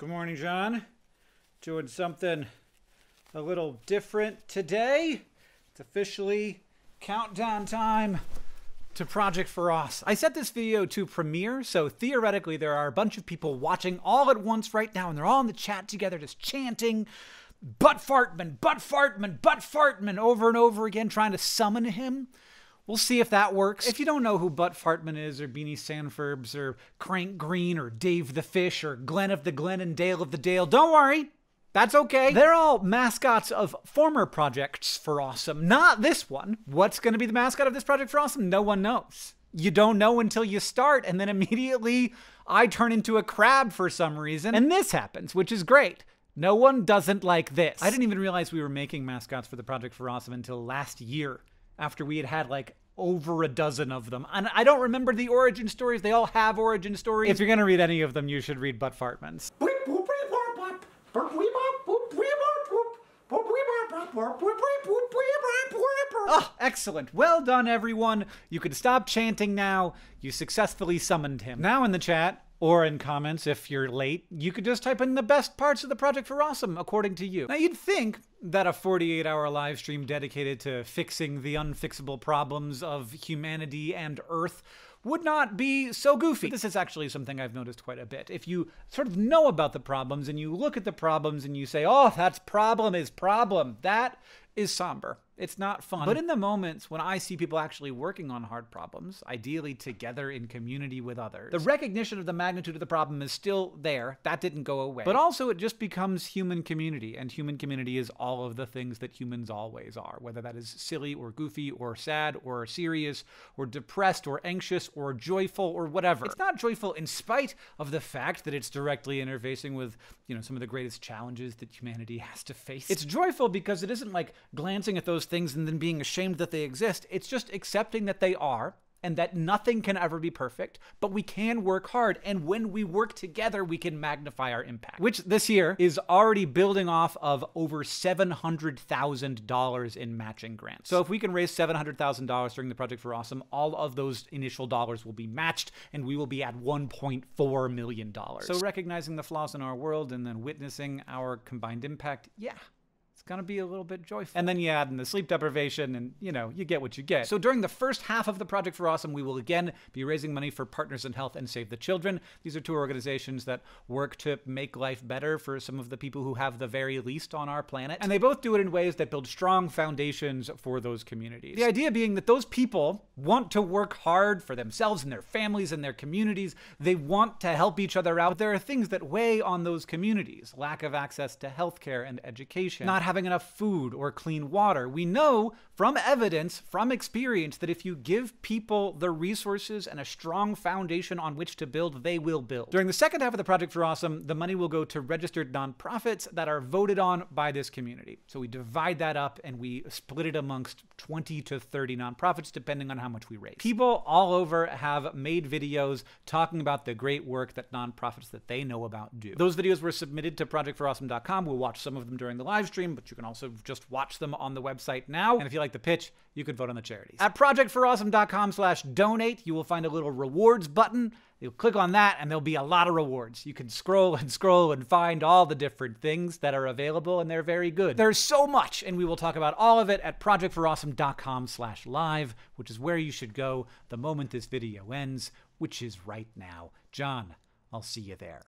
Good morning, John. Doing something a little different today. It's officially countdown time to Project Feroz. I set this video to premiere, so theoretically there are a bunch of people watching all at once right now, and they're all in the chat together just chanting Butt Fartman, Butt Fartman, Butt Fartman over and over again, trying to summon him. We'll see if that works. If you don't know who Butt Fartman is, or Beanie Sanfurbs, or Crank Green, or Dave the Fish, or Glenn of the Glen and Dale of the Dale, don't worry. That's okay. They're all mascots of former projects for Awesome, not this one. What's going to be the mascot of this project for Awesome? No one knows. You don't know until you start, and then immediately I turn into a crab for some reason, and this happens, which is great. No one doesn't like this. I didn't even realize we were making mascots for the Project for Awesome until last year after we had had like over a dozen of them. And I don't remember the origin stories. They all have origin stories. If you're going to read any of them, you should read Butt Fartman's. Oh, excellent. Well done, everyone. You can stop chanting now. You successfully summoned him. Now in the chat, or in comments if you're late, you could just type in the best parts of the Project for Awesome, according to you. Now, you'd think that a 48 hour live stream dedicated to fixing the unfixable problems of humanity and Earth would not be so goofy. But this is actually something I've noticed quite a bit. If you sort of know about the problems and you look at the problems and you say, oh, that's problem is problem, that is somber. It's not fun. But in the moments when I see people actually working on hard problems, ideally together in community with others, the recognition of the magnitude of the problem is still there. That didn't go away. But also, it just becomes human community, and human community is all of the things that humans always are, whether that is silly or goofy or sad or serious or depressed or anxious or joyful or whatever. It's not joyful in spite of the fact that it's directly interfacing with, you know, some of the greatest challenges that humanity has to face. It's joyful because it isn't like glancing at those things and then being ashamed that they exist. It's just accepting that they are and that nothing can ever be perfect, but we can work hard. And when we work together, we can magnify our impact, which this year is already building off of over $700,000 in matching grants. So if we can raise $700,000 during the Project for Awesome, all of those initial dollars will be matched and we will be at $1.4 million. So recognizing the flaws in our world and then witnessing our combined impact, yeah, it's going to be a little bit joyful. And then you add in the sleep deprivation, and you know, you get what you get. So during the first half of the Project for Awesome, we will again be raising money for Partners in Health and Save the Children. These are two organizations that work to make life better for some of the people who have the very least on our planet. And they both do it in ways that build strong foundations for those communities. The idea being that those people want to work hard for themselves and their families and their communities. They want to help each other out. But there are things that weigh on those communities lack of access to healthcare and education, not having enough food or clean water. We know from evidence, from experience, that if you give people the resources and a strong foundation on which to build, they will build. During the second half of the Project for Awesome, the money will go to registered nonprofits that are voted on by this community. So we divide that up and we split it amongst 20 to 30 nonprofits, depending on how much we raise. People all over have made videos talking about the great work that nonprofits that they know about do. Those videos were submitted to projectforawesome.com. We'll watch some of them during the live stream, but you can also just watch them on the website now. And if you like the pitch, you can vote on the charities. At projectforawesome.com slash donate, you will find a little rewards button. You'll click on that and there'll be a lot of rewards. You can scroll and scroll and find all the different things that are available and they're very good. There's so much and we will talk about all of it at projectforawesome.com slash live, which is where you should go the moment this video ends, which is right now. John, I'll see you there.